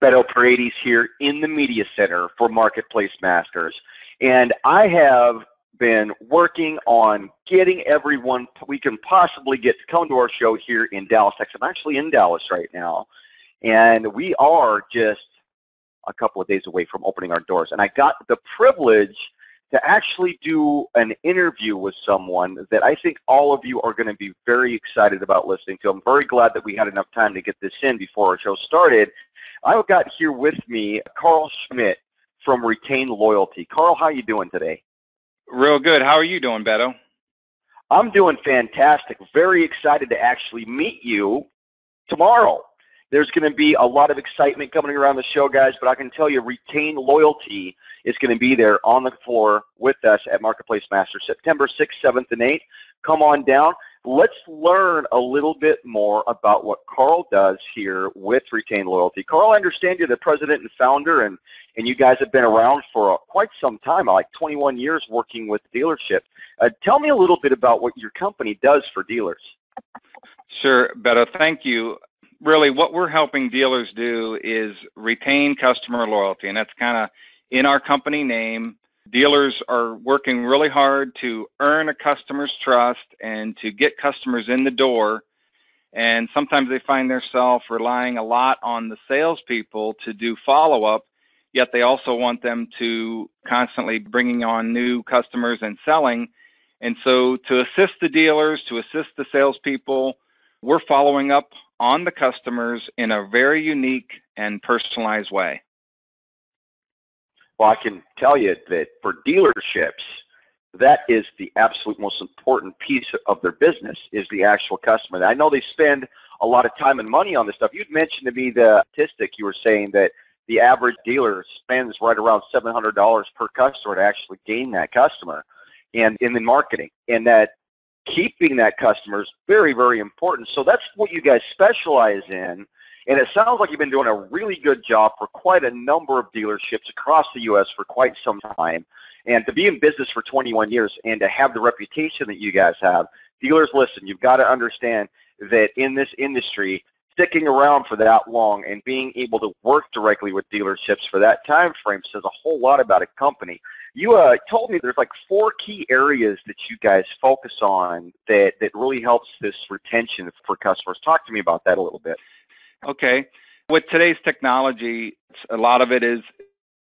Beto Paredes here in the Media Center for Marketplace Masters. And I have been working on getting everyone we can possibly get to come to our show here in Dallas, Texas. I'm actually in Dallas right now. And we are just a couple of days away from opening our doors. And I got the privilege to actually do an interview with someone that I think all of you are going to be very excited about listening to. I'm very glad that we had enough time to get this in before our show started. I've got here with me Karl Schmidt from Retain Loyalty. Karl, how are you doing today? Real good. How are you doing, Beto? I'm doing fantastic. Very excited to actually meet you tomorrow. There's going to be a lot of excitement coming around the show, guys, but I can tell you Retain Loyalty is going to be there on the floor with us at Marketplace Master September 6th, 7th, and 8th. Come on down. Let's learn a little bit more about what Karl does here with Retain Loyalty. Karl, I understand you're the president and founder, and, and you guys have been around for quite some time, like 21 years working with dealerships. Uh, tell me a little bit about what your company does for dealers. Sure, Beto. Thank you really what we're helping dealers do is retain customer loyalty, and that's kind of in our company name. Dealers are working really hard to earn a customer's trust and to get customers in the door. And sometimes they find themselves relying a lot on the salespeople to do follow-up, yet they also want them to constantly bringing on new customers and selling. And so to assist the dealers, to assist the salespeople, we're following up on the customers in a very unique and personalized way. Well, I can tell you that for dealerships, that is the absolute most important piece of their business is the actual customer. I know they spend a lot of time and money on this stuff. You'd mentioned to me the statistic you were saying that the average dealer spends right around $700 per customer to actually gain that customer and in the marketing and that keeping that customer is very, very important. So that's what you guys specialize in. And it sounds like you've been doing a really good job for quite a number of dealerships across the U.S. for quite some time. And to be in business for 21 years and to have the reputation that you guys have, dealers, listen, you've got to understand that in this industry, sticking around for that long and being able to work directly with dealerships for that time frame says a whole lot about a company. You uh, told me there's like four key areas that you guys focus on that, that really helps this retention for customers. Talk to me about that a little bit. Okay. With today's technology, a lot of it is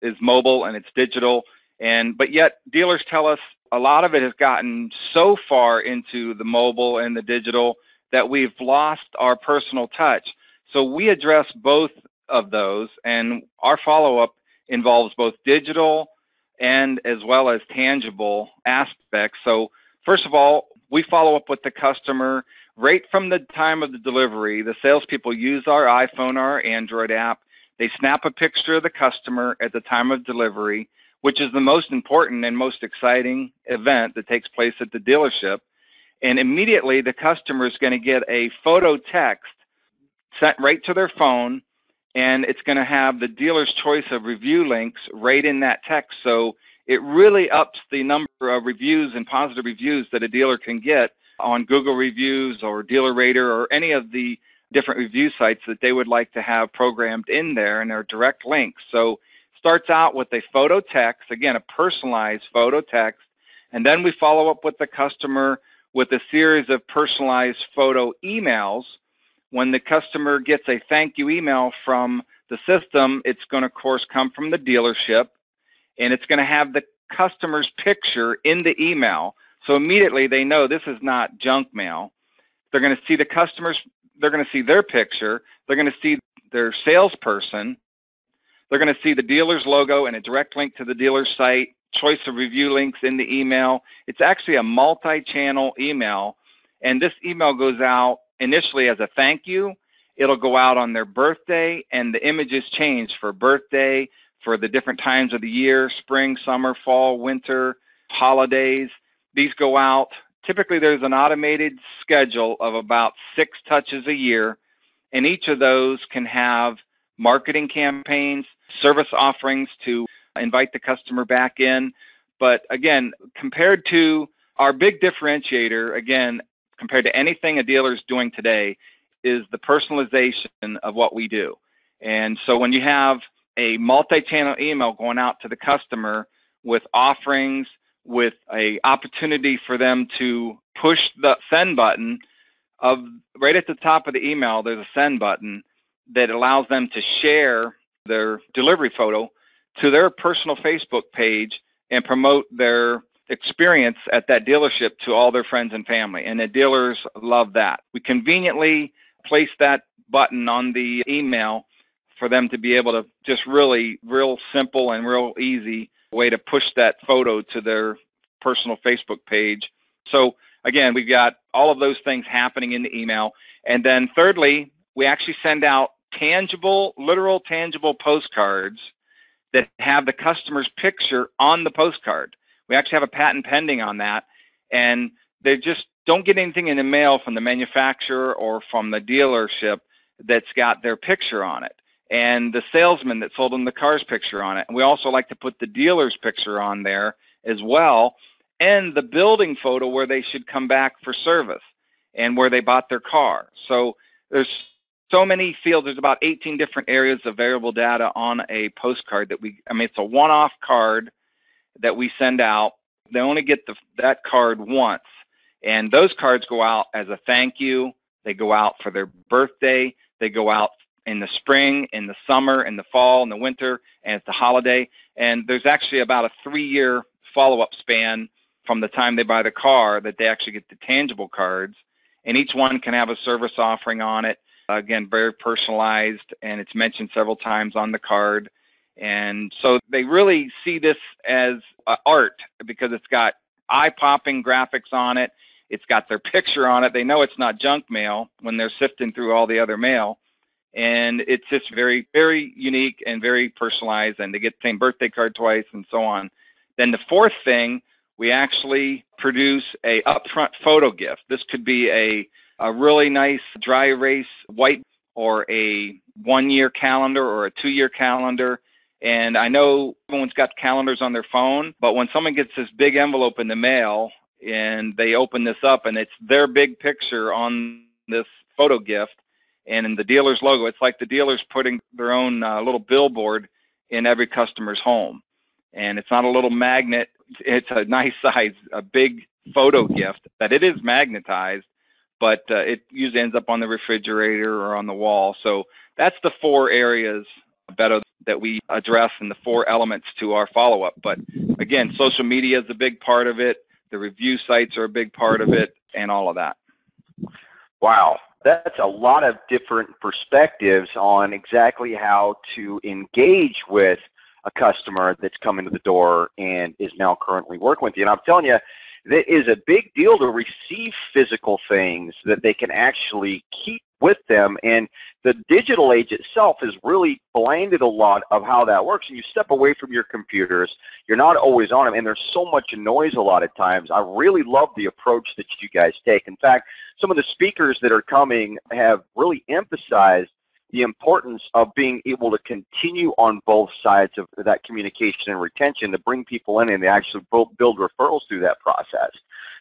is mobile and it's digital, and but yet dealers tell us a lot of it has gotten so far into the mobile and the digital that we've lost our personal touch. So we address both of those, and our follow-up involves both digital and as well as tangible aspects. So first of all, we follow up with the customer right from the time of the delivery. The salespeople use our iPhone or our Android app. They snap a picture of the customer at the time of delivery, which is the most important and most exciting event that takes place at the dealership and immediately the customer is going to get a photo text sent right to their phone and it's going to have the dealer's choice of review links right in that text so it really ups the number of reviews and positive reviews that a dealer can get on Google reviews or Dealer DealerRater or any of the different review sites that they would like to have programmed in there and their direct links. So starts out with a photo text, again, a personalized photo text, and then we follow up with the customer with a series of personalized photo emails. When the customer gets a thank you email from the system, it's going to, of course, come from the dealership, and it's going to have the customer's picture in the email. So immediately they know this is not junk mail. They're going to see the customers, they're going to see their picture, they're going to see their salesperson, they're going to see the dealer's logo and a direct link to the dealer's site, choice of review links in the email. It's actually a multi-channel email, and this email goes out initially as a thank you. It'll go out on their birthday, and the images change for birthday, for the different times of the year, spring, summer, fall, winter, holidays. These go out. Typically, there's an automated schedule of about six touches a year, and each of those can have marketing campaigns, service offerings to invite the customer back in. But again, compared to our big differentiator, again, compared to anything a dealer is doing today, is the personalization of what we do. And so when you have a multi-channel email going out to the customer with offerings, with a opportunity for them to push the send button of right at the top of the email, there's a send button that allows them to share their delivery photo to their personal Facebook page and promote their experience at that dealership to all their friends and family. And the dealers love that. We conveniently place that button on the email for them to be able to just really, real simple and real easy way to push that photo to their personal Facebook page. So again, we've got all of those things happening in the email. And then thirdly, we actually send out tangible, literal tangible postcards that have the customer's picture on the postcard. We actually have a patent pending on that. And they just don't get anything in the mail from the manufacturer or from the dealership that's got their picture on it. And the salesman that sold them the car's picture on it. And we also like to put the dealer's picture on there as well and the building photo where they should come back for service and where they bought their car. So there's so many fields. There's about 18 different areas of variable data on a postcard that we, I mean, it's a one-off card that we send out. They only get the, that card once. And those cards go out as a thank you. They go out for their birthday. They go out in the spring, in the summer, in the fall, in the winter, and it's the holiday. And there's actually about a three-year follow-up span from the time they buy the car that they actually get the tangible cards. And each one can have a service offering on it again, very personalized, and it's mentioned several times on the card. And so they really see this as uh, art because it's got eye-popping graphics on it. It's got their picture on it. They know it's not junk mail when they're sifting through all the other mail. And it's just very, very unique and very personalized, and they get the same birthday card twice and so on. Then the fourth thing, we actually produce a upfront photo gift. This could be a a really nice dry erase white or a one-year calendar or a two-year calendar. And I know everyone's got calendars on their phone, but when someone gets this big envelope in the mail and they open this up and it's their big picture on this photo gift and in the dealer's logo, it's like the dealer's putting their own uh, little billboard in every customer's home. And it's not a little magnet. It's a nice size, a big photo gift that it is magnetized but uh, it usually ends up on the refrigerator or on the wall. So that's the four areas Beto that we address and the four elements to our follow-up. But again, social media is a big part of it. The review sites are a big part of it and all of that. Wow. That's a lot of different perspectives on exactly how to engage with a customer that's coming to the door and is now currently working with you. And I'm telling you, it is a big deal to receive physical things that they can actually keep with them. And the digital age itself has really blinded a lot of how that works. And you step away from your computers, you're not always on them, and there's so much noise a lot of times. I really love the approach that you guys take. In fact, some of the speakers that are coming have really emphasized the importance of being able to continue on both sides of that communication and retention to bring people in and to actually build referrals through that process.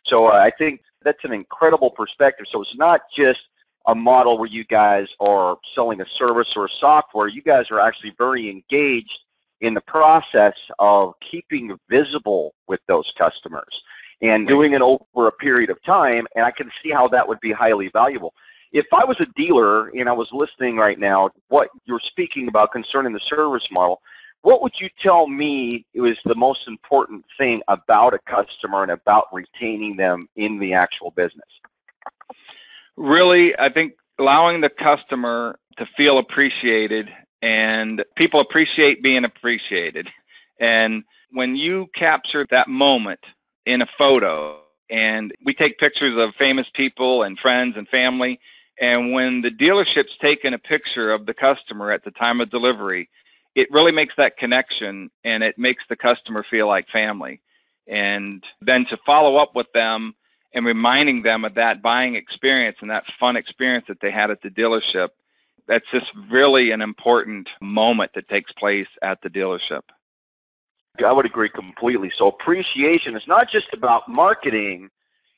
So uh, I think that's an incredible perspective. So it's not just a model where you guys are selling a service or a software. You guys are actually very engaged in the process of keeping visible with those customers and doing it over a period of time. And I can see how that would be highly valuable if I was a dealer and I was listening right now, what you're speaking about concerning the service model, what would you tell me was the most important thing about a customer and about retaining them in the actual business? Really, I think allowing the customer to feel appreciated and people appreciate being appreciated. And when you capture that moment in a photo, and we take pictures of famous people and friends and family, and when the dealership's taken a picture of the customer at the time of delivery, it really makes that connection and it makes the customer feel like family. And then to follow up with them and reminding them of that buying experience and that fun experience that they had at the dealership, that's just really an important moment that takes place at the dealership. I would agree completely. So appreciation is not just about marketing,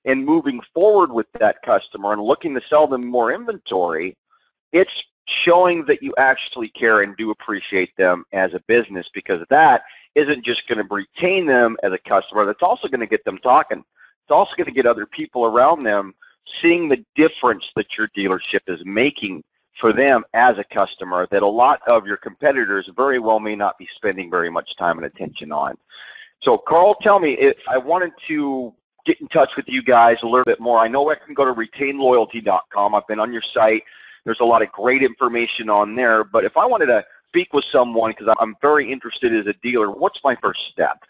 and moving forward with that customer and looking to sell them more inventory, it's showing that you actually care and do appreciate them as a business because that isn't just going to retain them as a customer, that's also going to get them talking. It's also going to get other people around them seeing the difference that your dealership is making for them as a customer that a lot of your competitors very well may not be spending very much time and attention on. So Karl, tell me if I wanted to get in touch with you guys a little bit more. I know I can go to retainloyalty.com. I've been on your site. There's a lot of great information on there. But if I wanted to speak with someone because I'm very interested as a dealer, what's my first step?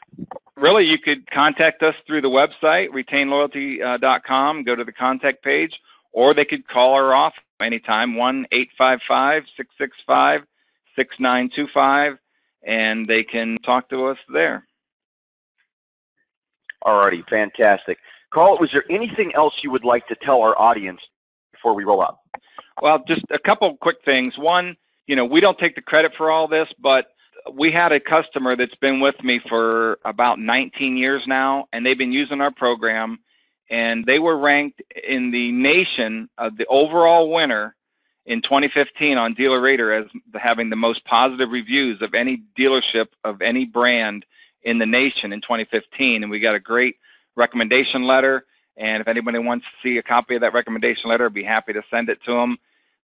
Really, you could contact us through the website, retainloyalty.com, uh, go to the contact page, or they could call our office anytime, 1-855-665-6925, and they can talk to us there. Alrighty, fantastic. Karl, was there anything else you would like to tell our audience before we roll up? Well, just a couple quick things. One, you know, we don't take the credit for all this, but we had a customer that's been with me for about 19 years now, and they've been using our program, and they were ranked in the nation of the overall winner in 2015 on DealerRater as having the most positive reviews of any dealership of any brand in the nation in 2015, and we got a great recommendation letter. And if anybody wants to see a copy of that recommendation letter, I'd be happy to send it to them.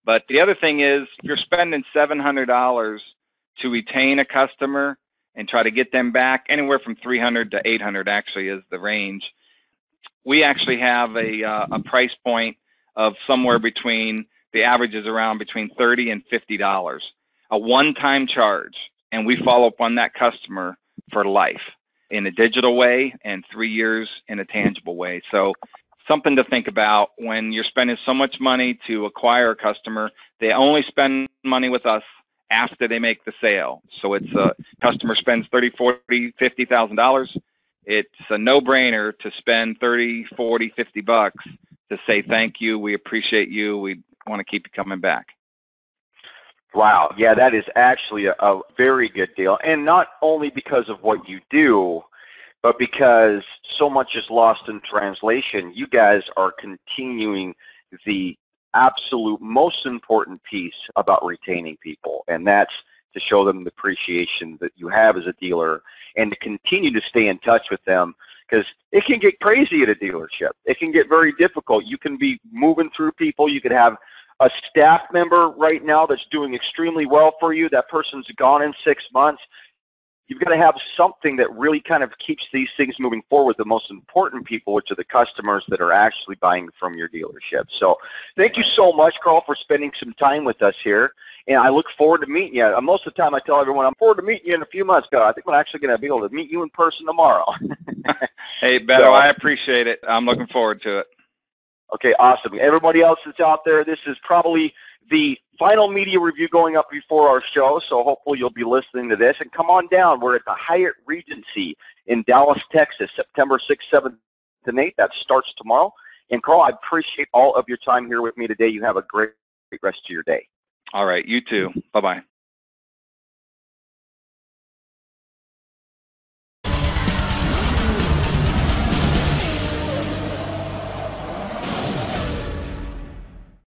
But the other thing is, if you're spending $700 to retain a customer and try to get them back, anywhere from 300 to 800 actually is the range. We actually have a, uh, a price point of somewhere between, the average is around between 30 and $50, a one-time charge. And we follow up on that customer for life in a digital way and three years in a tangible way. So something to think about when you're spending so much money to acquire a customer. They only spend money with us after they make the sale. So it's a customer spends 30, 40, 50,000 dollars. It's a no-brainer to spend 30, 40, 50 bucks to say thank you, we appreciate you, we want to keep you coming back. Wow. Yeah, that is actually a, a, very good deal. And not only because of what you do, but because so much is lost in translation, you guys are continuing the absolute most important piece about retaining people, and that's to show them the appreciation that you have as a dealer and to continue to stay in touch with them because it can get crazy at a dealership. It can get very difficult. You can be moving through people. You could have a staff member right now that's doing extremely well for you. That person's gone in six months. You've got to have something that really kind of keeps these things moving forward. The most important people, which are the customers that are actually buying from your dealership. So thank you so much, Karl, for spending some time with us here. And I look forward to meeting you. Uh, most of the time I tell everyone I'm forward to meeting you in a few months, but I think I'm actually going to be able to meet you in person tomorrow. hey, Beto, so, I appreciate it. I'm looking forward to it. Okay, awesome. Everybody else that's out there, this is probably the final media review going up before our show, so hopefully you'll be listening to this. And come on down. We're at the Hyatt Regency in Dallas, Texas, September 6th, 7th, and 8th. That starts tomorrow. And Karl, I appreciate all of your time here with me today. You have a great, great rest of your day. All right, you too. Bye-bye.